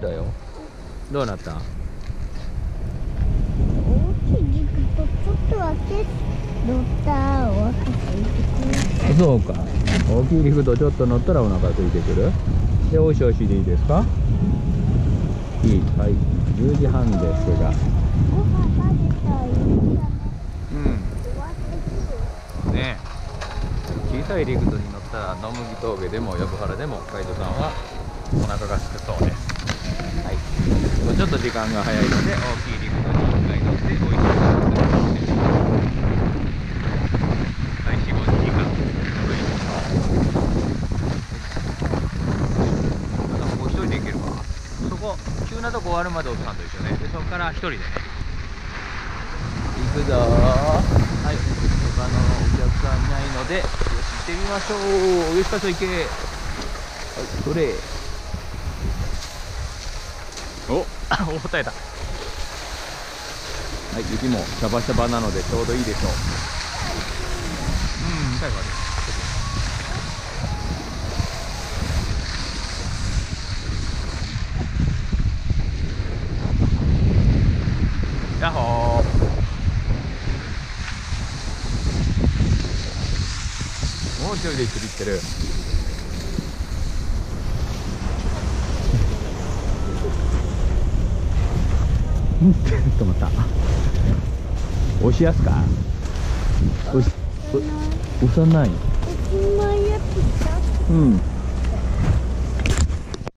たよ。どうなった？大きい陸とちょっとだけ乗ったお腹空いてくるそうか。大きい陸とちょっと乗ったらお腹空いてくる。でおいしいおいしいでいいですか？いい。はい。10時半ですが。うん。ね。小さい陸とに乗ったら野麦峠でも横原でもガイドさんはお腹が空くそうですはいちょっと時間が早いので大きい陸とに1回乗って美味しいものを食べてはい45時間乗りまたここ一人で行けるわそこ急なとこ終わるまでお父さんと一緒ねでそこか。ら一人でね行くぞーはい他のお客さんいないのでよし行ってみましょう。よしかそ行け。はいそれ？お。あお答えたはい雪もシャバシャバなのでちょうどいいでしょう。うん最後はねヤッホー。もう一人で一人行ってるん。止まった。押しやすか？押さない？うん